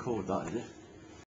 扣个大